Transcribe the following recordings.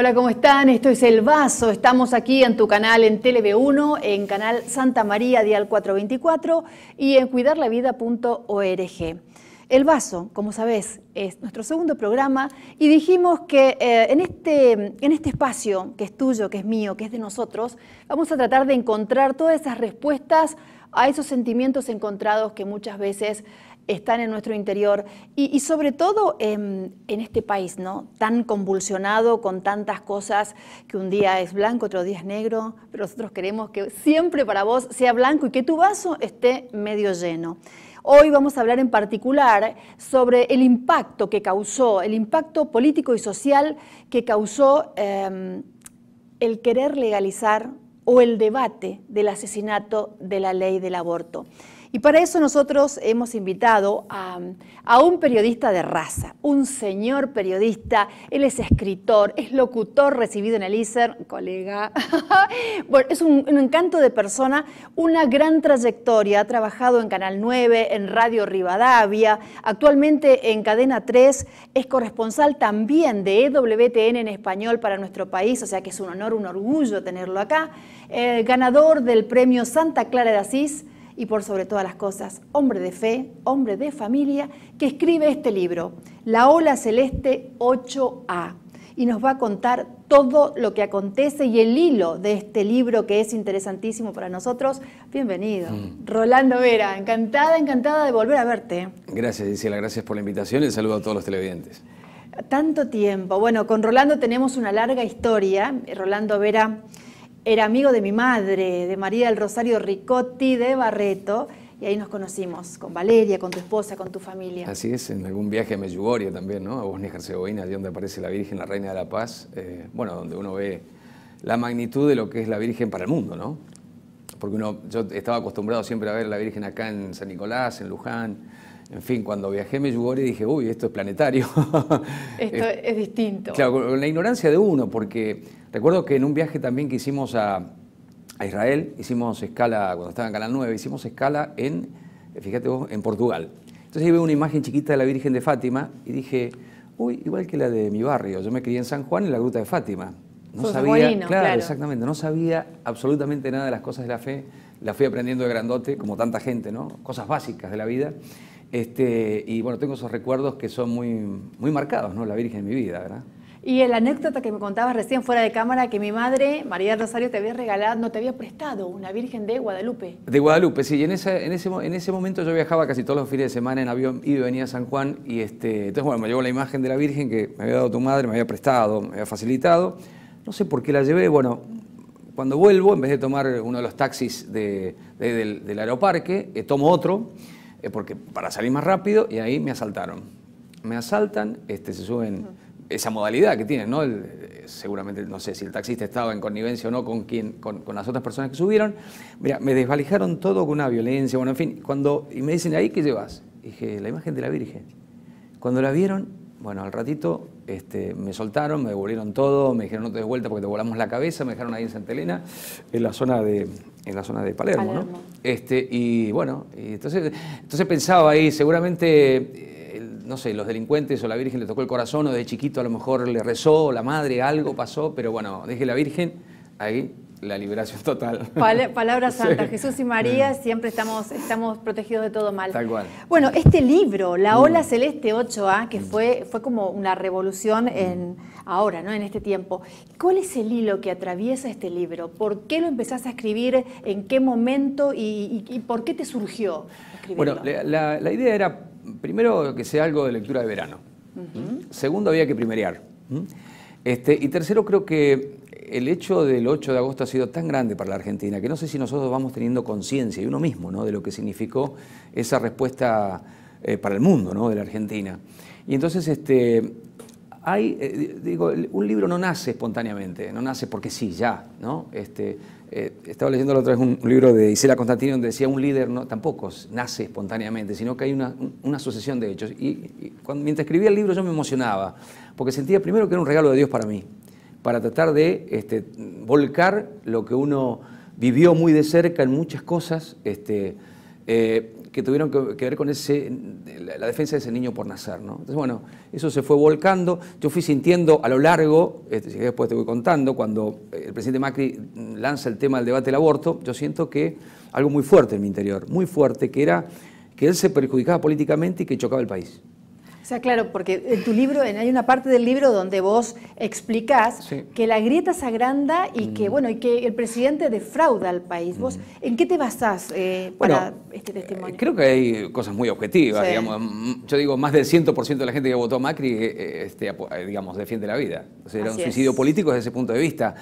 Hola, ¿cómo están? Esto es El Vaso. Estamos aquí en tu canal en TLV1, en canal Santa María Dial 424 y en cuidarlavida.org. El Vaso, como sabés, es nuestro segundo programa y dijimos que eh, en, este, en este espacio que es tuyo, que es mío, que es de nosotros, vamos a tratar de encontrar todas esas respuestas a esos sentimientos encontrados que muchas veces están en nuestro interior y, sobre todo en, este país, ¿no? Tan convulsionado con tantas cosas que un día es blanco, otro día es negro, pero nosotros queremos que siempre para vos sea blanco y que tu vaso esté medio lleno. Hoy vamos a hablar en particular sobre el impacto que causó, el impacto político y social que causó em, el querer legalizar o el debate del asesinato de la ley del aborto. Y para eso nosotros hemos invitado a, un periodista de raza, un señor periodista, él es escritor, es locutor recibido en el ISER, colega, bueno, es un, encanto de persona, una gran trayectoria, ha trabajado en Canal 9, en Radio Rivadavia, actualmente en Cadena 3, es corresponsal también de EWTN en español para nuestro país, o sea que es un honor, un orgullo tenerlo acá, eh, ganador del premio Santa Clara de Asís, y por sobre todas las cosas, hombre de fe, hombre de familia, que escribe este libro, La Ola Celeste 8A, y nos va a contar todo lo que acontece y el hilo de este libro que es interesantísimo para nosotros. Bienvenido. Mm. Rolando Vera, encantada, encantada de volver a verte. Gracias, Gisela, gracias por la invitación y el saludo a todos los televidentes. Tanto tiempo. Bueno, con Rolando tenemos una larga historia. Rolando Vera era amigo de mi madre, de María del Rosario Ricotti de Barreto, y ahí nos conocimos, con Valeria, con tu esposa, con tu familia. Así es, en algún viaje a Medjugorje también, ¿no? A Bosnia y Herzegovina, allí donde aparece la Virgen, la Reina de la Paz, eh, bueno, donde uno ve la magnitud de lo que es la Virgen para el mundo, ¿no? Porque uno, yo estaba acostumbrado siempre a ver a la Virgen acá en San Nicolás, en Luján, en fin, cuando viajé a Medjugorje dije, uy, esto es planetario. Esto es distinto. Claro, con la ignorancia de uno, porque recuerdo que en un viaje también que hicimos a, Israel, hicimos escala, cuando estaba en Canal 9, hicimos escala en, fíjate vos, en Portugal. Entonces ahí veo una imagen chiquita de la Virgen de Fátima y dije, uy, igual que la de mi barrio, yo me crié en San Juan en la Gruta de Fátima. No sabía, claro, exactamente, no sabía absolutamente nada de las cosas de la fe, la fui aprendiendo de grandote, como tanta gente, ¿no? Cosas básicas de la vida. Este, y bueno, tengo esos recuerdos que son muy, muy marcados, ¿no? La Virgen en mi vida, ¿verdad? Y la anécdota que me contabas recién fuera de cámara, que mi madre, María Rosario, te había regalado, no te había prestado una Virgen de Guadalupe. De Guadalupe, sí. Y en ese, en ese, en ese momento yo viajaba casi todos los fines de semana en avión, iba y venía a San Juan. Y este, entonces, bueno, me llevó la imagen de la Virgen que me había dado tu madre, me había prestado, me había facilitado. No sé por qué la llevé. Bueno, cuando vuelvo, en vez de tomar uno de los taxis de, del, del, aeroparque, eh, tomo otro eh, porque para salir más rápido y ahí me asaltaron. Me asaltan, este, se suben esa modalidad que tienen, ¿no? Eh, seguramente, no sé si el taxista estaba en connivencia o no con, quien, con, las otras personas que subieron. Mira, me desvalijaron todo con una violencia, bueno, en fin. Cuando, y me dicen, ¿ahí qué llevas? Dije, la imagen de la Virgen. Cuando la vieron, bueno, al ratito este, me soltaron, me devolvieron todo, me dijeron no te des vuelta porque te volamos la cabeza, me dejaron ahí en Santa Elena, en la zona de, en la zona de Palermo, ¿no? Este, y bueno, y entonces, entonces pensaba ahí, seguramente, eh, no sé, los delincuentes o la Virgen le tocó el corazón o de chiquito a lo mejor le rezó, la madre, algo pasó, pero bueno, dije la Virgen ahí la liberación total. Palabra santa, Jesús y María, siempre estamos, estamos protegidos de todo mal. Tal cual. Bueno, este libro, La mm. Ola Celeste 8A, que fue, fue como una revolución en ahora, ¿no? En este tiempo. ¿Cuál es el hilo que atraviesa este libro? ¿Por qué lo empezaste a escribir? ¿En qué momento? ¿Y, por qué te surgió escribirlo? Bueno, la, idea era, primero, que sea algo de lectura de verano. Segundo, había que primerear. Este, y tercero, creo que el hecho del 8 de agosto ha sido tan grande para la Argentina que no sé si nosotros vamos teniendo conciencia, y uno mismo, ¿no? de lo que significó esa respuesta eh, para el mundo ¿no? de la Argentina. Y entonces, este, hay, eh, digo, un libro no nace espontáneamente, no nace porque sí, ya, ¿no? Este, eh, estaba leyendo la otra vez un, libro de Isela Constantino donde decía un líder no, tampoco nace espontáneamente, sino que hay una, una sucesión de hechos. Y, cuando, mientras escribía el libro yo me emocionaba, porque sentía primero que era un regalo de Dios para mí para tratar de este, volcar lo que uno vivió muy de cerca en muchas cosas, este, eh, que tuvieron que, ver con la, defensa de ese niño por nacer. Entonces, bueno, eso se fue volcando. Yo fui sintiendo a lo largo, este, después te voy contando, cuando el presidente Macri lanza el tema del debate del aborto, yo siento que algo muy fuerte en mi interior, muy fuerte, que era que él se perjudicaba políticamente y que chocaba el país. O sea, claro, porque en tu libro, hay una parte del libro donde vos explicás que la grieta se agranda y que, mm. bueno, y que el presidente defrauda al país. ¿Vos mm. en qué te basás eh, para este testimonio? Creo que hay cosas muy objetivas, digamos. Mm, yo digo, más del 100% de la gente que votó a Macri, eh, eh, este, digamos, defiende la vida. O sea, era un suicidio político desde ese punto de vista.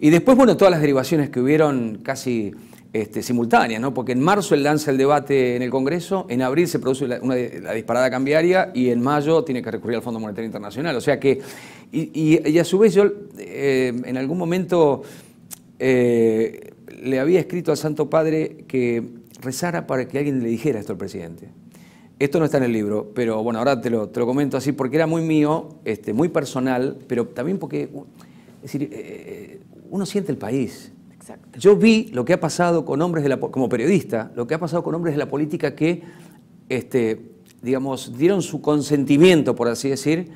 Y después, bueno, todas las derivaciones que hubieron casi este, simultáneas, ¿no? porque en marzo él lanza el debate en el Congreso, en abril se produce la, disparada cambiaria y en mayo tiene que recurrir al Fondo Monetario Internacional. O sea que, y, a su vez yo eh, en algún momento eh, le había escrito al Santo Padre que rezara para que alguien le dijera esto al presidente. Esto no está en el libro, pero bueno, ahora te lo, te lo comento así porque era muy mío, este, muy personal, pero también porque, es decir, eh, uno siente el país. Yo vi lo que ha pasado con hombres de la, como periodista, lo que ha pasado con hombres de la política que, este, digamos, dieron su consentimiento, por así decir,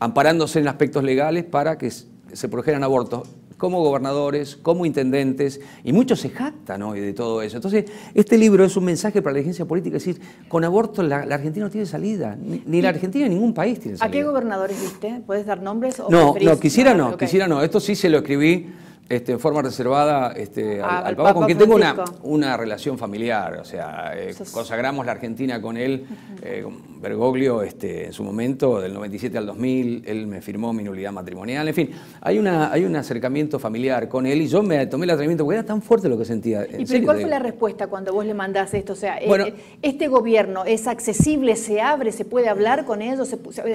amparándose en aspectos legales para que se produjeran abortos como gobernadores, como intendentes, y muchos se jactan hoy de todo eso. Entonces, este libro es un mensaje para la agencia política, es decir, con aborto la, Argentina no tiene salida, ni, la Argentina ni ningún país tiene salida. ¿A qué gobernadores viste? ¿Puedes dar nombres? O no, no, quisiera no, quisiera no. Esto sí se lo escribí este, en forma reservada este, al, Papa, con quien tengo una, una, relación familiar. O sea, eh, consagramos la Argentina con él, eh, Bergoglio, este, en su momento, del 97 al 2000. Él me firmó mi nulidad matrimonial. En fin, hay, una, hay un acercamiento familiar con él y yo me tomé el atrevimiento porque era tan fuerte lo que sentía. ¿Y cuál fue la respuesta cuando vos le mandás esto? O sea, eh, ¿este gobierno es accesible, se abre, se puede hablar con ellos?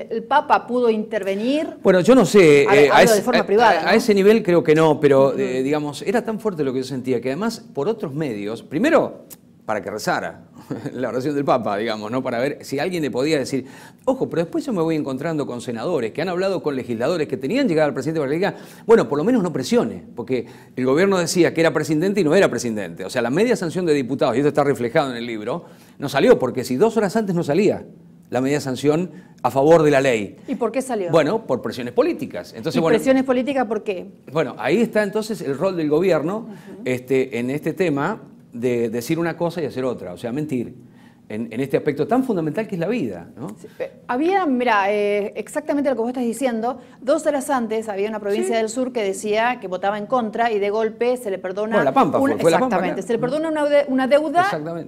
¿El Papa pudo intervenir? Bueno, yo no sé. a, de forma privada, a ese nivel creo que no, pero eh, digamos, era tan fuerte lo que yo sentía que además por otros medios, primero para que rezara la oración del Papa, digamos, ¿no? Para ver si alguien le podía decir, ojo, pero después yo me voy encontrando con senadores que han hablado con legisladores que tenían llegado al presidente de la bueno, por lo menos no presione, porque el gobierno decía que era presidente y no era presidente. O sea, la media sanción de diputados, y esto está reflejado en el libro, no salió, porque si dos horas antes no salía la media sanción a favor de la ley. ¿Y por qué salió? Bueno, por presiones políticas. Entonces, ¿Y presiones políticas por qué? Bueno, ahí está entonces el rol del gobierno este, en este tema de decir una cosa y hacer otra, o sea, mentir. En, este aspecto tan fundamental que es la vida. ¿no? había, mira, eh, exactamente lo que vos estás diciendo, dos horas antes había una provincia del sur que decía que votaba en contra y de golpe se le perdona... Bueno, la Pampa, fue, exactamente, la Pampa, se le perdona una, una deuda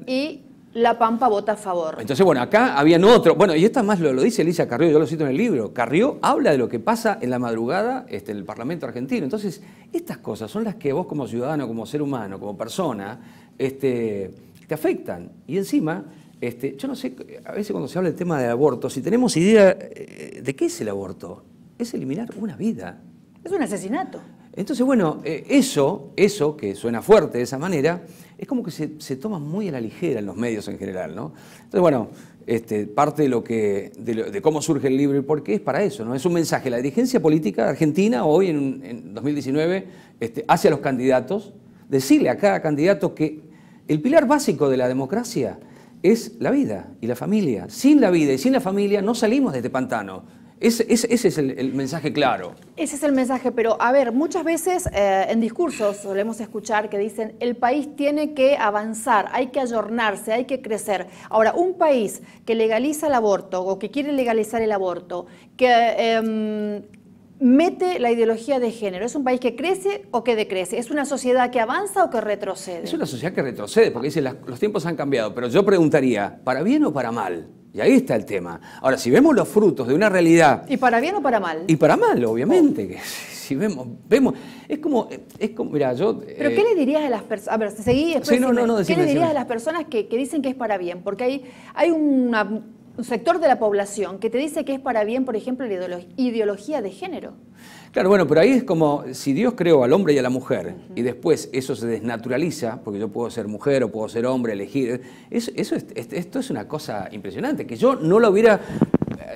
y la Pampa vota a favor. Entonces, bueno, acá habían otro. Bueno, y esto más lo, lo, dice Elisa Carrió, yo lo cito en el libro. Carrió habla de lo que pasa en la madrugada este, en el Parlamento argentino. Entonces, estas cosas son las que vos como ciudadano, como ser humano, como persona, este, te afectan. Y encima, este, yo no sé, a veces cuando se habla del tema del aborto, si tenemos idea eh, de qué es el aborto, es eliminar una vida. Es un asesinato. Entonces, bueno, eh, eso, eso, que suena fuerte de esa manera, es como que se, toma muy a la ligera en los medios en general, ¿no? Entonces, bueno, este, parte de, lo que, de, cómo surge el libro y por qué es para eso, ¿no? Es un mensaje. La dirigencia política argentina hoy, en, 2019, este, hacia los candidatos, decirle a cada candidato que el pilar básico de la democracia es la vida y la familia. Sin la vida y sin la familia no salimos de este pantano. Ese, es el, mensaje claro. Ese es el mensaje, pero a ver, muchas veces eh, en discursos solemos escuchar que dicen el país tiene que avanzar, hay que ayornarse, hay que crecer. Ahora, un país que legaliza el aborto o que quiere legalizar el aborto, que em, mete la ideología de género, ¿es un país que crece o que decrece? ¿Es una sociedad que avanza o que retrocede? Es una sociedad que retrocede, porque dice, los tiempos han cambiado, pero yo preguntaría, ¿para bien o para mal? Y ahí está el tema. Ahora, si vemos los frutos de una realidad... ¿Y para bien o para mal? Y para mal, obviamente. Si vemos, vemos, es como, es como, mira, yo... Pero ¿qué le dirías a las personas? A ver, seguí después. no, no, no, ¿Qué le dirías a las personas que, dicen que es para bien? Porque hay, hay un sector de la población que te dice que es para bien, por ejemplo, la ideología de género. Claro, bueno, pero ahí es como si Dios creó al hombre y a la mujer y después eso se desnaturaliza, porque yo puedo ser mujer o puedo ser hombre, elegir, eso, eso esto es una cosa impresionante, que yo no lo hubiera,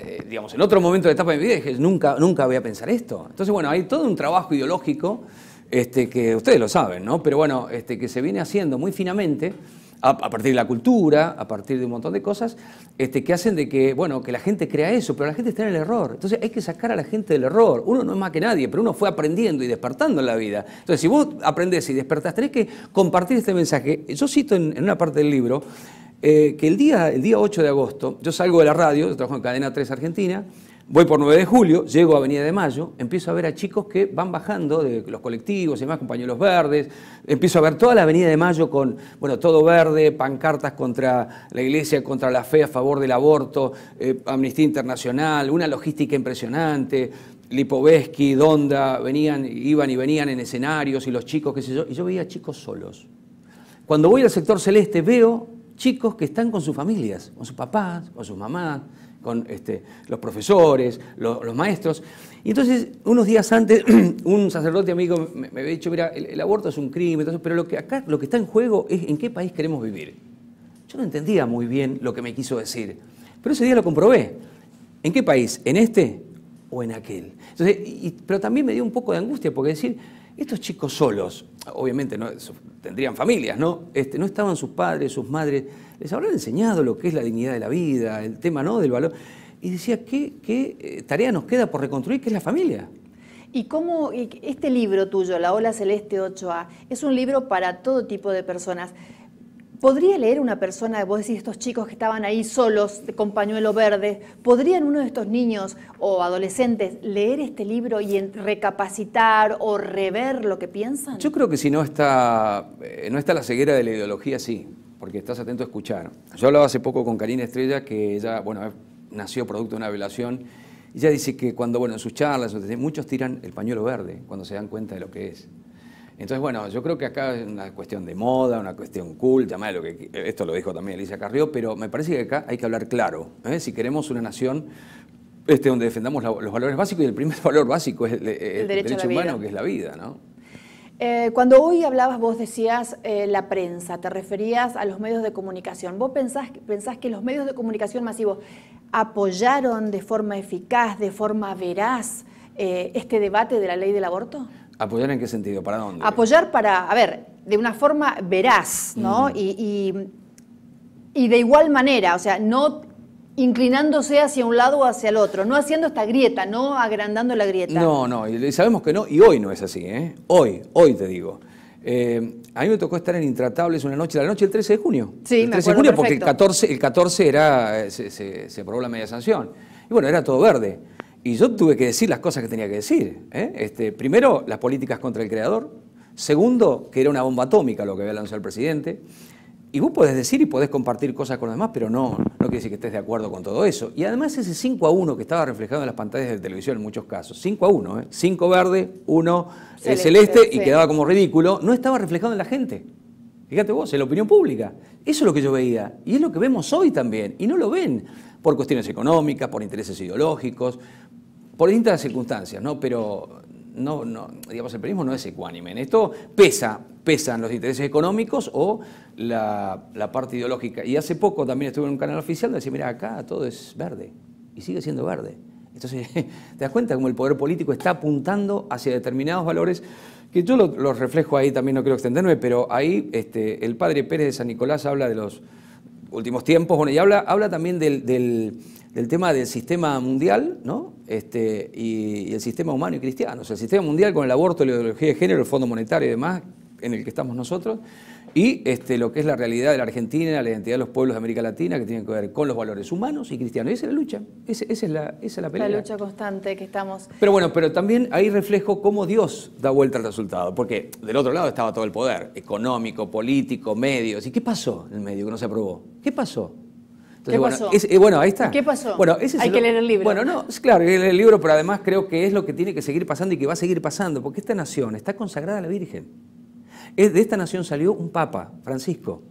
eh, digamos, en otro momento de etapa de mi vida dije, nunca, nunca voy a pensar esto. Entonces, bueno, hay todo un trabajo ideológico este, que ustedes lo saben, ¿no? Pero bueno, este, que se viene haciendo muy finamente a, partir de la cultura, a partir de un montón de cosas, este, que hacen de que, bueno, que la gente crea eso, pero la gente está en el error. Entonces hay que sacar a la gente del error. Uno no es más que nadie, pero uno fue aprendiendo y despertando en la vida. Entonces, si vos aprendés y despertás, tenés que compartir este mensaje. Yo cito en, una parte del libro eh, que el día, el día 8 de agosto, yo salgo de la radio, yo trabajo en Cadena 3 Argentina, Voy por 9 de julio, llego a Avenida de Mayo, empiezo a ver a chicos que van bajando de los colectivos y demás, con pañuelos verdes. Empiezo a ver toda la Avenida de Mayo con, bueno, todo verde, pancartas contra la iglesia, contra la fe, a favor del aborto, eh, Amnistía Internacional, una logística impresionante. Lipovetsky, Donda, venían, iban y venían en escenarios y los chicos, qué sé yo, y yo veía chicos solos. Cuando voy al sector celeste veo chicos que están con sus familias, con sus papás, con sus mamás, con este, los profesores, los, maestros. Y entonces, unos días antes, un sacerdote amigo me, había dicho, mira, el, aborto es un crimen, pero lo que acá lo que está en juego es en qué país queremos vivir. Yo no entendía muy bien lo que me quiso decir, pero ese día lo comprobé. ¿En qué país? ¿En este o en aquel? Pero también me dio un poco de angustia, porque decir, estos chicos solos, obviamente no, tendrían familias, ¿no? Este, no estaban sus padres, sus madres, les habrán enseñado lo que es la dignidad de la vida, el tema ¿no? del valor. Y decía, ¿qué, qué eh, tarea nos queda por reconstruir, que es la familia? ¿Y cómo este libro tuyo, La Ola Celeste 8A, es un libro para todo tipo de personas? ¿Podría leer una persona, vos decís, estos chicos que estaban ahí solos con pañuelo verde, ¿podrían uno de estos niños o adolescentes leer este libro y recapacitar o rever lo que piensan? Yo creo que si no está, eh, no está la ceguera de la ideología, sí, porque estás atento a escuchar. Yo hablaba hace poco con Karina Estrella, que ella, bueno, nació producto de una violación, y ella dice que cuando, bueno, en sus charlas, muchos tiran el pañuelo verde cuando se dan cuenta de lo que es. Entonces, bueno, yo creo que acá es una cuestión de moda, una cuestión cool, lo que esto lo dijo también Alicia Carrió, pero me parece que acá hay que hablar claro. ¿eh? Si queremos una nación este, donde defendamos los valores básicos, y el primer valor básico es el, derecho, humano, que es la vida, ¿no? Eh, cuando hoy hablabas, vos decías eh, la prensa, te referías a los medios de comunicación. ¿Vos pensás, pensás que los medios de comunicación masivos apoyaron de forma eficaz, de forma veraz, este debate de la ley del aborto? ¿Apoyar en qué sentido? ¿Para dónde? Apoyar para, a ver, de una forma veraz, ¿no? Y, y, de igual manera, o sea, no inclinándose hacia un lado o hacia el otro, no haciendo esta grieta, no agrandando la grieta. No, no, y sabemos que no, y hoy no es así, ¿eh? Hoy, hoy te digo. Eh, a mí me tocó estar en Intratables una noche, la noche del 13 de junio. Sí, el 13 de junio, porque el 14, el 14 era, se, se, se aprobó la media sanción. Y bueno, era todo verde. Y yo tuve que decir las cosas que tenía que decir. ¿eh? Este, primero, las políticas contra el creador. Segundo, que era una bomba atómica lo que había lanzado el presidente. Y vos podés decir y podés compartir cosas con los demás, pero no, no quiere decir que estés de acuerdo con todo eso. Y además ese 5 a 1 que estaba reflejado en las pantallas de televisión en muchos casos, 5 a 1, ¿eh? 5 verde, 1 eh, celeste, y quedaba como ridículo, no estaba reflejado en la gente. Fíjate vos, en la opinión pública. Eso es lo que yo veía. Y es lo que vemos hoy también. Y no lo ven por cuestiones económicas, por intereses ideológicos, por distintas circunstancias, ¿no? Pero no, no, digamos, el periodismo no es ecuánime. En esto pesa, pesan los intereses económicos o la, parte ideológica. Y hace poco también estuve en un canal oficial donde decía, mira, acá todo es verde y sigue siendo verde. Entonces, te das cuenta cómo el poder político está apuntando hacia determinados valores que yo los reflejo ahí, también no quiero extenderme, pero ahí este, el padre Pérez de San Nicolás habla de los últimos tiempos, bueno, y habla, también del tema del sistema mundial ¿no? este, y, el sistema humano y cristiano. O sea, el sistema mundial con el aborto, la ideología de género, el Fondo Monetario y demás, en el que estamos nosotros, y este, lo que es la realidad de la Argentina, la identidad de los pueblos de América Latina, que tienen que ver con los valores humanos y cristianos. Y esa es la lucha, esa, es, la, esa es la pelea. La lucha constante que estamos... Pero bueno, pero también ahí reflejo cómo Dios da vuelta al resultado, porque del otro lado estaba todo el poder, económico, político, medios. ¿Y qué pasó en el medio que no se aprobó? ¿Qué pasó? ¿Qué pasó? Eh, bueno, ahí está. ¿Qué pasó? Bueno, Hay que leer el libro. Bueno, no, es claro, hay que leer el libro, pero además creo que es lo que tiene que seguir pasando y que va a seguir pasando, porque esta nación está consagrada a la Virgen. de esta nación salió un Papa, Francisco.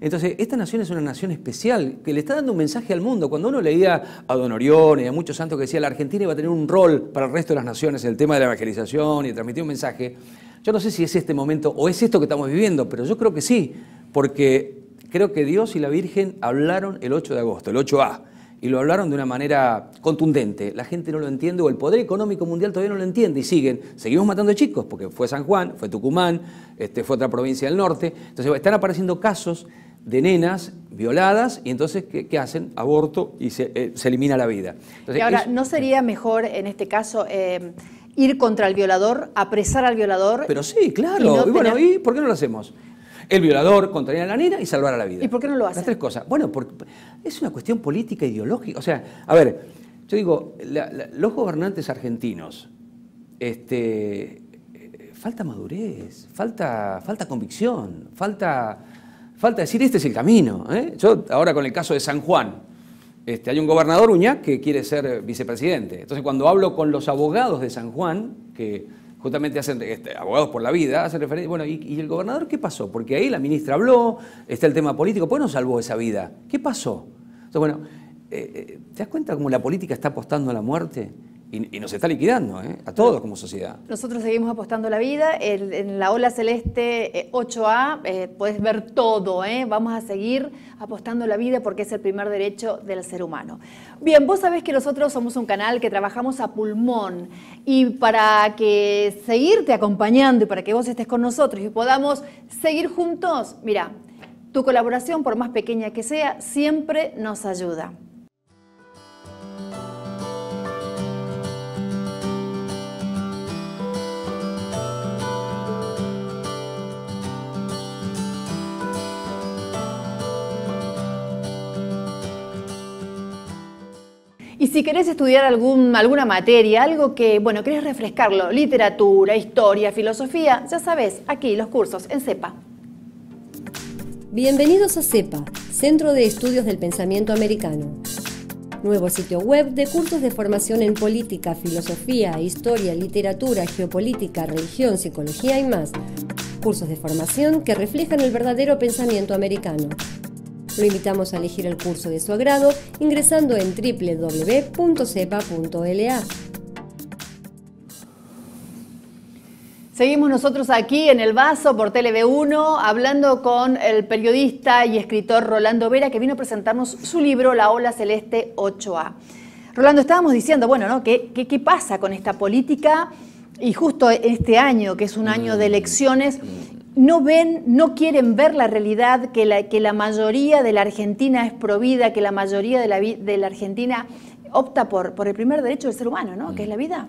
Entonces, esta nación es una nación especial que le está dando un mensaje al mundo. Cuando uno leía a Don Orión y a muchos santos que decía la Argentina iba a tener un rol para el resto de las naciones en el tema de la evangelización y transmitir un mensaje, yo no sé si es este momento o es esto que estamos viviendo, pero yo creo que sí, porque creo que Dios y la Virgen hablaron el 8 de agosto, el 8A, y lo hablaron de una manera contundente. La gente no lo entiende o el poder económico mundial todavía no lo entiende y siguen. Seguimos matando chicos porque fue San Juan, fue Tucumán, este, fue otra provincia del norte. Entonces están apareciendo casos de nenas violadas y entonces, ¿qué, hacen? Aborto y se, eh, elimina la vida. y ahora, ¿no sería mejor en este caso eh, ir contra el violador, apresar al violador? Pero sí, claro. Y, bueno, ¿y por qué no lo hacemos? El violador contra a la nena y salvar a la vida. ¿Y por qué no lo hacen? Las tres cosas. Bueno, porque es una cuestión política, ideológica. O sea, a ver, yo digo, los gobernantes argentinos, este, falta madurez, falta, falta convicción, falta Falta decir, este es el camino. ¿eh? Yo ahora con el caso de San Juan, este, hay un gobernador Uñac que quiere ser vicepresidente. Entonces cuando hablo con los abogados de San Juan, que justamente hacen este, abogados por la vida, hacen referencia, bueno, ¿y, el gobernador qué pasó? Porque ahí la ministra habló, está el tema político, ¿por qué no salvó esa vida? ¿Qué pasó? Entonces, bueno, eh, eh, ¿te das cuenta cómo la política está apostando a la muerte? Y, nos está liquidando, ¿eh? a todos como sociedad. Nosotros seguimos apostando la vida. En, la ola celeste 8A eh, eh, puedes ver todo. Vamos a seguir apostando la vida porque es el primer derecho del ser humano. Bien, vos sabés que nosotros somos un canal que trabajamos a pulmón y para que seguirte acompañando y para que vos estés con nosotros y podamos seguir juntos, mira, tu colaboración, por más pequeña que sea, siempre nos ayuda. Y si querés estudiar algún, alguna materia, algo que, bueno, querés refrescarlo, literatura, historia, filosofía, ya sabes, aquí los cursos en CEPA. Bienvenidos a CEPA, Centro de Estudios del Pensamiento Americano. Nuevo sitio web de cursos de formación en política, filosofía, historia, literatura, geopolítica, religión, psicología y más. Cursos de formación que reflejan el verdadero pensamiento americano. Lo invitamos a elegir el curso de su agrado ingresando en www.cepa.la. Seguimos nosotros aquí en El Vaso por TLV1 hablando con el periodista y escritor Rolando Vera que vino a presentarnos su libro La Ola Celeste 8A. Rolando, estábamos diciendo, bueno, ¿no? ¿Qué, pasa con esta política? Y justo este año, que es un año de elecciones, no ven, no quieren ver la realidad que la, que la mayoría de la Argentina es provida, que la mayoría de la, de la Argentina opta por, por el primer derecho del ser humano, ¿no? que es la vida.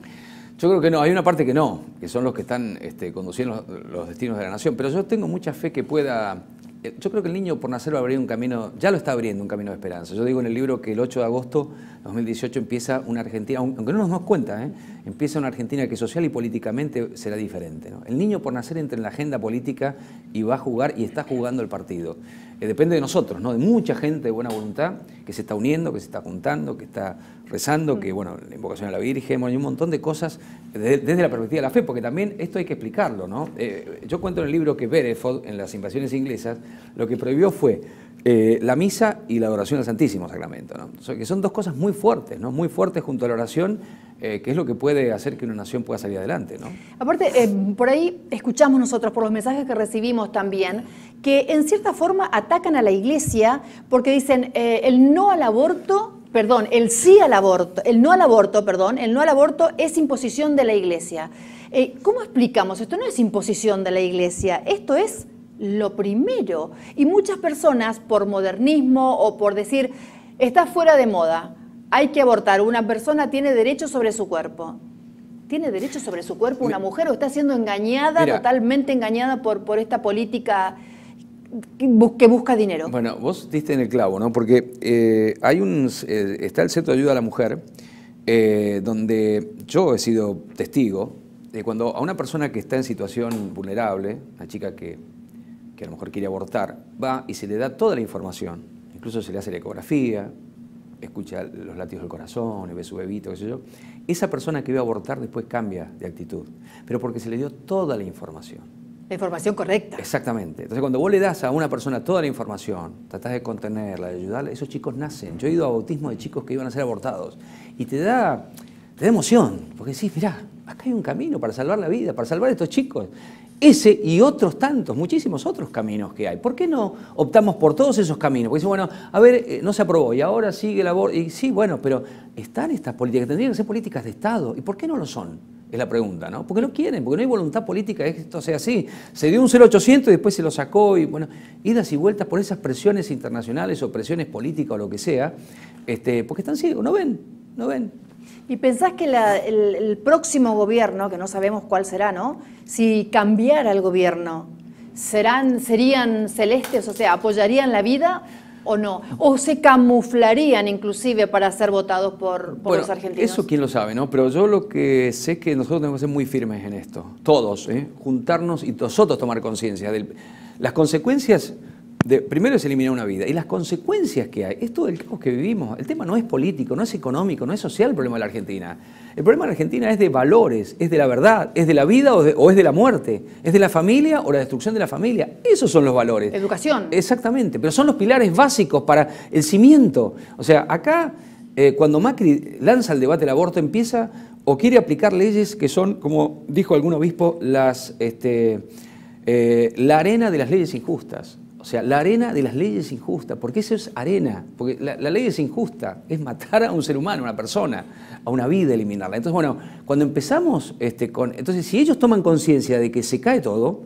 Yo creo que no, hay una parte que no, que son los que están este, conduciendo los, destinos de la nación, pero yo tengo mucha fe que pueda... Eh, yo creo que el niño por nacer va a abrir un camino, ya lo está abriendo un camino de esperanza. Yo digo en el libro que el 8 de agosto de 2018 empieza una Argentina, aunque no nos damos cuenta, ¿eh? empieza una Argentina que social y políticamente será diferente. El niño por nacer entra en la agenda política y va a jugar y está jugando el partido. Eh, depende de nosotros, ¿no? de mucha gente de buena voluntad que se está uniendo, que se está juntando, que está rezando, que bueno, la invocación a la Virgen, bueno, hay un montón de cosas desde, la perspectiva de la fe, porque también esto hay que explicarlo. ¿no? Eh, yo cuento en el libro que Bereford, en las invasiones inglesas, lo que prohibió fue eh, la misa y la adoración al Santísimo Sacramento, ¿no? que son dos cosas muy fuertes, ¿no? muy fuertes junto a la oración, que es lo que puede hacer que una nación pueda salir adelante. ¿no? Aparte, por ahí escuchamos nosotros, por los mensajes que recibimos también, que en cierta forma atacan a la iglesia porque dicen el no al aborto, perdón, el sí al aborto, el no al aborto, perdón, el no al aborto es imposición de la iglesia. ¿Cómo explicamos? Esto no es imposición de la iglesia, esto es lo primero. Y muchas personas, por modernismo o por decir, está fuera de moda, hay que abortar, una persona tiene derecho sobre su cuerpo. ¿Tiene derecho sobre su cuerpo una mujer o está siendo engañada, totalmente engañada por, por esta política que busca dinero? Bueno, vos diste en el clavo, ¿no? Porque eh, hay un, eh, está el Centro de Ayuda a la Mujer, eh, donde yo he sido testigo de cuando a una persona que está en situación vulnerable, una chica que que a lo mejor quiere abortar, va y se le da toda la información. Incluso se le hace la ecografía, escucha los latidos del corazón, ve su bebito, qué sé yo. Esa persona que iba a abortar después cambia de actitud, pero porque se le dio toda la información. La información correcta. Exactamente. Entonces, cuando vos le das a una persona toda la información, tratás de contenerla, de ayudarla, esos chicos nacen. Yo he ido a bautismo de chicos que iban a ser abortados y te da, te da emoción, porque decís, mirá, acá hay un camino para salvar la vida, para salvar a estos chicos. Ese y otros tantos, muchísimos otros caminos que hay. ¿Por qué no optamos por todos esos caminos? Porque dicen, bueno, a ver, eh, no se aprobó y ahora sigue la aborto. Y sí, bueno, pero están estas políticas, tendrían que ser políticas de Estado. ¿Y por qué no lo son? Es la pregunta, ¿no? Porque no quieren, porque no hay voluntad política de que esto sea así. Se dio un 0800 y después se lo sacó y, bueno, idas y vueltas por esas presiones internacionales o presiones políticas o lo que sea, este, porque están ciegos, no ven, no ven. ¿Y pensás que el, próximo gobierno, que no sabemos cuál será, ¿no? Si cambiara el gobierno, ¿serán, ¿serían celestes, o sea, apoyarían la vida o no? ¿O se camuflarían inclusive para ser votados por, los argentinos? Eso quién lo sabe, ¿no? Pero yo lo que sé es que nosotros tenemos que ser muy firmes en esto, todos, ¿eh? juntarnos y nosotros tomar conciencia de las consecuencias primero es eliminar una vida. Y las consecuencias que hay, es todo el caos que vivimos. El tema no es político, no es económico, no es social el problema de la Argentina. El problema de la Argentina es de valores, es de la verdad, es de la vida o, es de la muerte, es de la familia o la destrucción de la familia. Esos son los valores. Educación. Exactamente, pero son los pilares básicos para el cimiento. O sea, acá, eh, cuando Macri lanza el debate del aborto, empieza o quiere aplicar leyes que son, como dijo algún obispo, las, este, eh, la arena de las leyes injustas. O sea, la arena de las leyes injustas, porque eso es arena, porque la, ley es injusta, es matar a un ser humano, a una persona, a una vida, eliminarla. Entonces, bueno, cuando empezamos este, con... Entonces, si ellos toman conciencia de que se cae todo,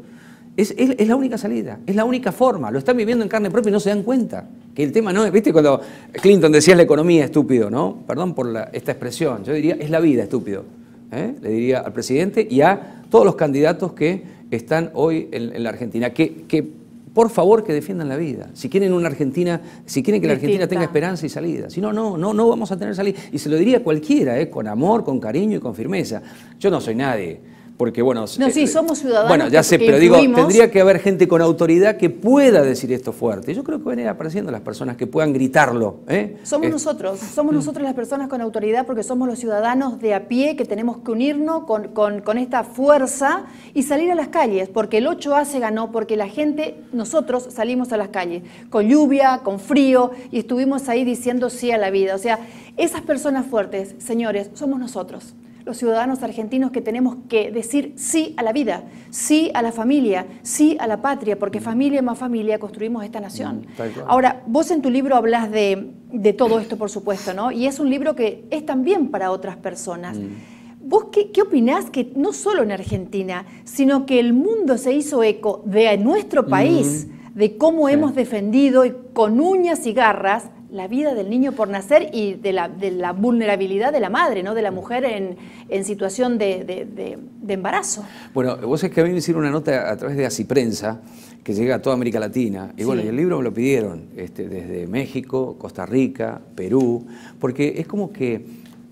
es, la única salida, es la única forma, lo están viviendo en carne propia y no se dan cuenta. Que el tema no es, viste, cuando Clinton decía la economía estúpido, ¿no? Perdón por esta expresión, yo diría es la vida estúpido. ¿eh? Le diría al presidente y a todos los candidatos que están hoy en, la Argentina, que por favor que defiendan la vida. Si quieren una Argentina, si quieren que la Argentina tenga esperanza y salida. Si no, no, no, no vamos a tener salida. Y se lo diría cualquiera, ¿eh? con amor, con cariño y con firmeza. Yo no soy nadie porque bueno... No, sí, eh, somos ciudadanos. Bueno, ya sé, pero digo, tendría que haber gente con autoridad que pueda decir esto fuerte. Yo creo que van a ir apareciendo las personas que puedan gritarlo. ¿eh? Somos nosotros, somos mm. nosotros las personas con autoridad porque somos los ciudadanos de a pie que tenemos que unirnos con, con, esta fuerza y salir a las calles, porque el 8A se ganó, porque la gente, nosotros salimos a las calles, con lluvia, con frío, y estuvimos ahí diciendo sí a la vida. O sea, esas personas fuertes, señores, somos nosotros los ciudadanos argentinos que tenemos que decir sí a la vida, sí a la familia, sí a la patria, porque mm. familia más familia construimos esta nación. Mm, Ahora, vos en tu libro hablas de, todo esto, por supuesto, ¿no? Y es un libro que es también para otras personas. Mm. ¿Vos qué, qué, opinás que no solo en Argentina, sino que el mundo se hizo eco de nuestro país, de cómo hemos defendido y con uñas y garras la vida del niño por nacer y de la, de la vulnerabilidad de la madre, ¿no? de la mujer en, en situación de, de, embarazo. Bueno, vos sabés que a mí me hicieron una nota a través de Así Prensa, que llega a toda América Latina. Y bueno, y el libro me lo pidieron este, desde México, Costa Rica, Perú, porque es como que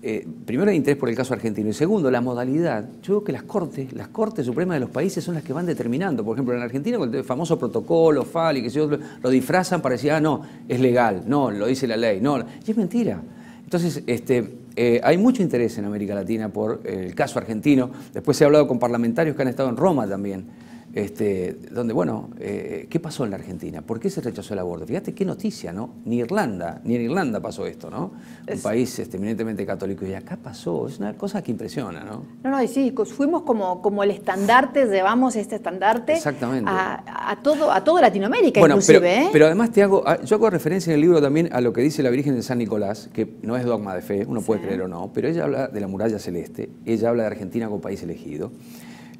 eh, primero el interés por el caso argentino y segundo la modalidad. Yo creo que las cortes, las cortes supremas de los países son las que van determinando. Por ejemplo, en Argentina con el famoso protocolo FAL y que se lo, disfrazan para decir, ah, no, es legal, no, lo dice la ley, no, y es mentira. Entonces, este, eh, hay mucho interés en América Latina por el caso argentino. Después he hablado con parlamentarios que han estado en Roma también este, donde, bueno, eh, ¿qué pasó en la Argentina? ¿Por qué se rechazó el aborto? Fíjate qué noticia, ¿no? Ni Irlanda, ni en Irlanda pasó esto, ¿no? Un país este, eminentemente católico. Y acá pasó, es una cosa que impresiona, ¿no? No, no, y sí, fuimos como, como el estandarte, llevamos este estandarte A, todo, a toda Latinoamérica, inclusive. Pero, ¿eh? pero además te hago, ah, yo hago referencia en el libro también a lo que dice la Virgen de San Nicolás, que no es dogma de fe, uno puede creer o no, pero ella habla de la muralla celeste, ella habla de Argentina como país elegido.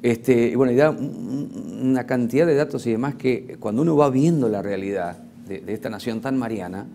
Este, y bueno, y da una cantidad de datos y demás que cuando uno va viendo la realidad de, esta nación tan mariana,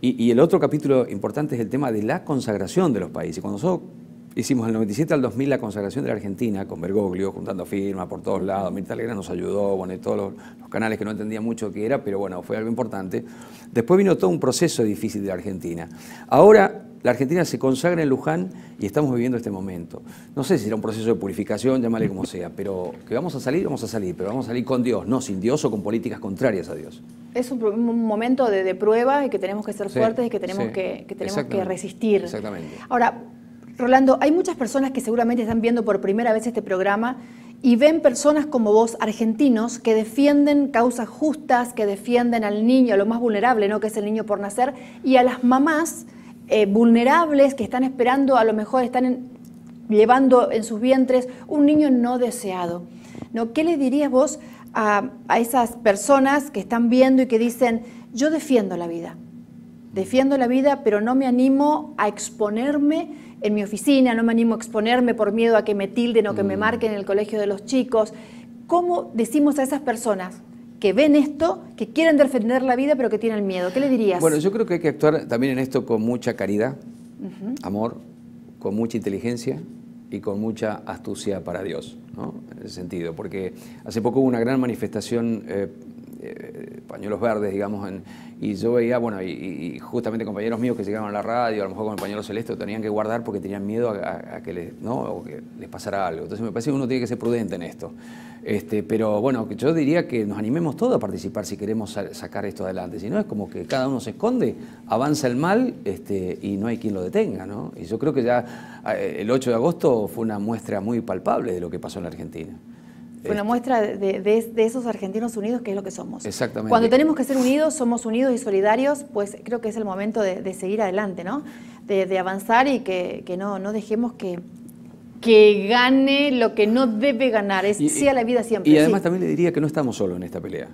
y, el otro capítulo importante es el tema de la consagración de los países. Cuando nosotros hicimos el 97 al 2000 la consagración de la Argentina, con Bergoglio, juntando firmas por todos lados, Mirta Legrand nos ayudó, bueno, y todos los, los, canales que no entendía mucho qué era, pero bueno, fue algo importante. Después vino todo un proceso difícil de la Argentina. Ahora la Argentina se consagra en Luján y estamos viviendo este momento. No sé si será un proceso de purificación, llámale como sea, pero que vamos a salir, vamos a salir, pero vamos a salir con Dios, no sin Dios o con políticas contrarias a Dios. Es un, momento de, prueba y que tenemos que ser fuertes y que tenemos, que, tenemos que resistir. Exactamente. Ahora, Rolando, hay muchas personas que seguramente están viendo por primera vez este programa y ven personas como vos, argentinos, que defienden causas justas, que defienden al niño, a lo más vulnerable, ¿no? que es el niño por nacer, y a las mamás eh, vulnerables que están esperando, a lo mejor están llevando en sus vientres un niño no deseado. ¿no? ¿Qué le dirías vos a, esas personas que están viendo y que dicen, yo defiendo la vida? Defiendo la vida, pero no me animo a exponerme en mi oficina, no me animo a exponerme por miedo a que me tilden o que me mm. marquen en el colegio de los chicos. ¿Cómo decimos a esas personas que ven esto, que quieren defender la vida, pero que tienen miedo? ¿Qué le dirías? Bueno, yo creo que hay que actuar también en esto con mucha caridad, amor, con mucha inteligencia y con mucha astucia para Dios, ¿no? En ese sentido, porque hace poco hubo una gran manifestación, eh, eh, pañuelos verdes, digamos, en, y yo veía, bueno, y, justamente compañeros míos que llegaban a la radio, a lo mejor con el pañuelo celeste, tenían que guardar porque tenían miedo a, que, les, ¿no? que les pasara algo. Entonces me parece que uno tiene que ser prudente en esto. Este, pero bueno, yo diría que nos animemos todos a participar si queremos sacar esto adelante. Si no, es como que cada uno se esconde, avanza el mal este, y no hay quien lo detenga. ¿no? Y yo creo que ya eh, el 8 de agosto fue una muestra muy palpable de lo que pasó en la Argentina. Fue una muestra de, esos argentinos unidos que es lo que somos. Exactamente. Cuando tenemos que ser unidos, somos unidos y solidarios, pues creo que es el momento de, seguir adelante, ¿no? De, avanzar y que, no, no dejemos que, que gane lo que no debe ganar. Es sí a la vida siempre. Y además también le diría que no estamos solos en esta pelea.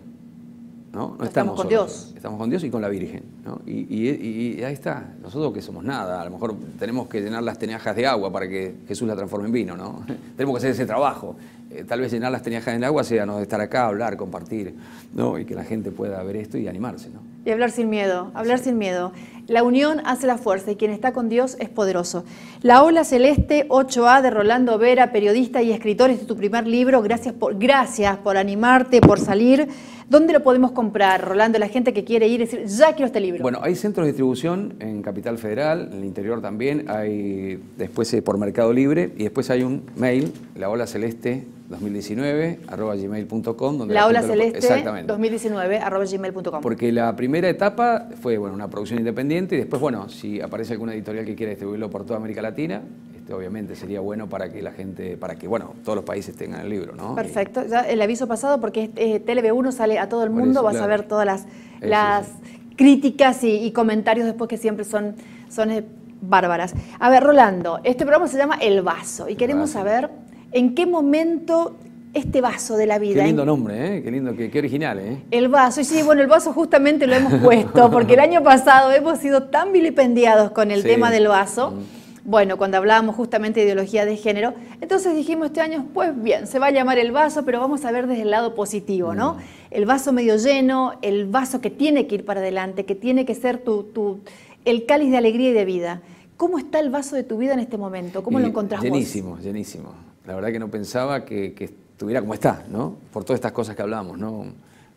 ¿No? No, estamos, con Dios. Estamos con Dios y con la Virgen. ¿no? Y, ahí está. Nosotros que somos nada, a lo mejor tenemos que llenar las tenajas de agua para que Jesús la transforme en vino. ¿no? tenemos que hacer ese trabajo. Eh, tal vez llenar las tenajas en agua sea no estar acá, hablar, compartir, ¿no? y que la gente pueda ver esto y animarse. ¿no? Y hablar sin miedo, hablar sin miedo. La unión hace la fuerza y quien está con Dios es poderoso. La Ola Celeste 8A de Rolando Vera, periodista y escritor, este es tu primer libro. Gracias por, gracias por animarte, por salir. ¿Dónde lo podemos comprar, Rolando? La gente que quiere ir y decir, ya quiero este libro. Bueno, hay centros de distribución en Capital Federal, en el interior también. Hay después eh, por Mercado Libre y después hay un mail, la Ola Celeste 2019 arroba gmail.com. Donde la, Ola Celeste 2019 arroba gmail.com. Porque la primera etapa fue bueno, una producción independiente y después, bueno, si aparece alguna editorial que quiera distribuirlo por toda América Latina, este, obviamente sería bueno para que la gente, para que, bueno, todos los países tengan el libro, ¿no? Perfecto. Ya el aviso pasado, porque eh, TLB1 sale a todo el mundo, vas a ver todas las, las críticas y, comentarios después que siempre son, son eh, bárbaras. A ver, Rolando, este programa se llama El Vaso y queremos saber ¿En qué momento este vaso de la vida. Qué lindo nombre, ¿eh? qué lindo, qué, original. ¿eh? El vaso, y sí, bueno, el vaso justamente lo hemos puesto, porque el año pasado hemos sido tan vilipendiados con el tema del vaso. Mm. Bueno, cuando hablábamos justamente de ideología de género, entonces dijimos este año, pues bien, se va a llamar el vaso, pero vamos a ver desde el lado positivo, ¿no? Mm. El vaso medio lleno, el vaso que tiene que ir para adelante, que tiene que ser tu, tu, el cáliz de alegría y de vida. ¿Cómo está el vaso de tu vida en este momento? ¿Cómo lo encontrás llenísimo, Llenísimo, La verdad que no pensaba que, estuviera como está, ¿no? Por todas estas cosas que hablamos, ¿no?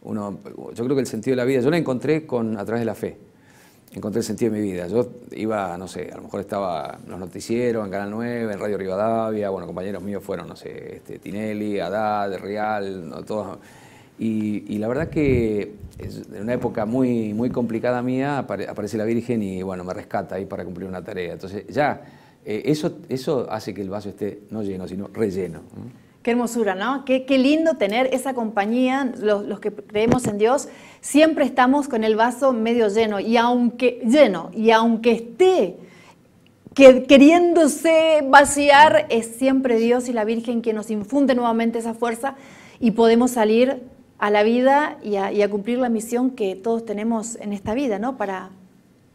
Uno, yo creo que el sentido de la vida, yo la encontré con, a través de la fe. Encontré el sentido de mi vida. Yo iba, no sé, a lo mejor estaba en los noticieros, en Canal 9, en Radio Rivadavia, bueno, compañeros míos fueron, no sé, este, Tinelli, Haddad, Real, ¿no? todos. Y, la verdad que en una época muy, muy complicada mía aparece la Virgen y bueno, me rescata ahí para cumplir una tarea. Entonces ya, eh, eso, eso hace que el vaso esté no lleno, sino relleno. Qué hermosura, ¿no? Qué, qué lindo tener esa compañía, los, que creemos en Dios, siempre estamos con el vaso medio lleno y aunque lleno y aunque esté queriéndose vaciar, es siempre Dios y la Virgen quien nos infunde nuevamente esa fuerza y podemos salir a la vida y a, cumplir la misión que todos tenemos en esta vida, ¿no? Para,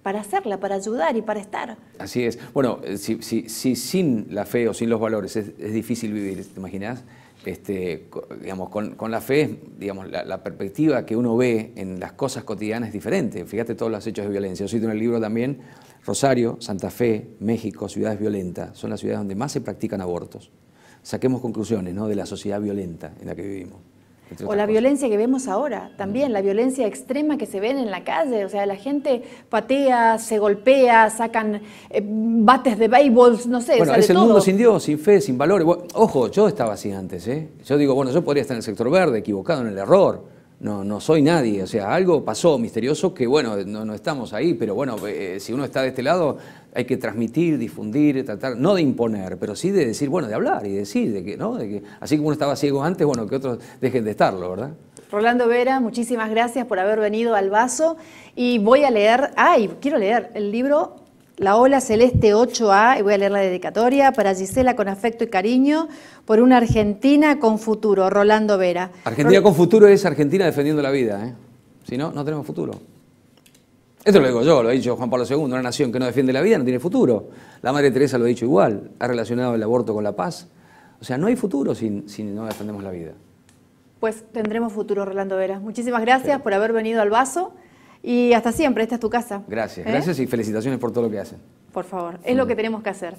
para hacerla, para ayudar y para estar. Así es. Bueno, eh, si, si, sin la fe o sin los valores es, difícil vivir, ¿te imaginas? Este, digamos, con, la fe, digamos, la, perspectiva que uno ve en las cosas cotidianas es diferente. Fíjate todos los hechos de violencia. Yo cito en el libro también Rosario, Santa Fe, México, ciudades violentas. Son las ciudades donde más se practican abortos. Saquemos conclusiones ¿no? de la sociedad violenta en la que vivimos. O la violencia que vemos ahora, también la violencia extrema que se ven en la calle, o sea, la gente patea, se golpea, sacan eh, bates de béisbol, no sé. Bueno, es el mundo sin Dios, sin fe, sin valores. ojo, yo estaba así antes, ¿eh? Yo digo, bueno, yo podría estar en el sector verde, equivocado en el error, no, no soy nadie. O sea, algo pasó misterioso que, bueno, no, estamos ahí, pero bueno, eh, si uno está de este lado, hay que transmitir, difundir, tratar, no de imponer, pero sí de decir, bueno, de hablar y decir, de que, ¿no? De que, así como uno estaba ciego antes, bueno, que otros dejen de estarlo, ¿verdad? Rolando Vera, muchísimas gracias por haber venido al vaso y voy a leer, ay, quiero leer el libro la Ola Celeste 8A, y voy a leer la dedicatoria, para Gisela con afecto y cariño, por una Argentina con futuro, Rolando Vera. Argentina con futuro es Argentina defendiendo la vida, ¿eh? Si no, no tenemos futuro. Esto lo digo yo, lo ha dicho Juan Pablo II, una nación que no defiende la vida no tiene futuro. La Madre Teresa lo ha dicho igual, ha relacionado el aborto con la paz. O sea, no hay futuro si, no defendemos la vida. Pues tendremos futuro, Rolando Vera. Muchísimas gracias por haber venido al vaso y hasta siempre, esta es tu casa. Gracias, ¿Eh? gracias y felicitaciones por todo lo que hacen. Por favor, es lo que tenemos que hacer.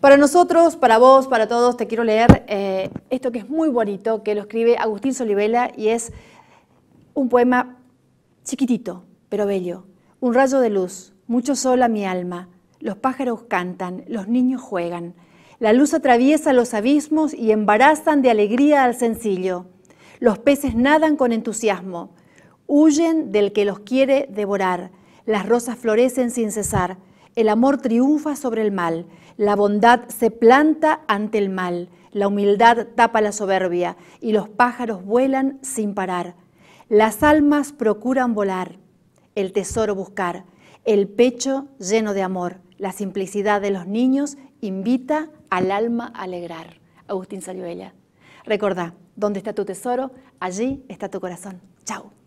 Para nosotros, para vos, para todos, te quiero leer eh, esto que es muy bonito, que lo escribe Agustín Solivela y es un poema chiquitito, pero bello. Un rayo de luz, mucho sol a mi alma. Los pájaros cantan, los niños juegan. La luz atraviesa los abismos y embarazan de alegría al sencillo. Los peces nadan con entusiasmo, huyen del que los quiere devorar. Las rosas florecen sin cesar. El amor triunfa sobre el mal. La bondad se planta ante el mal. La humildad tapa la soberbia y los pájaros vuelan sin parar. Las almas procuran volar el tesoro buscar, el pecho lleno de amor, la simplicidad de los niños invita al alma a alegrar. Agustín Salivella. Recordá, ¿dónde está tu tesoro? Allí está tu corazón. Chao.